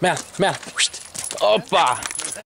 Mel, Mel. Hoppa.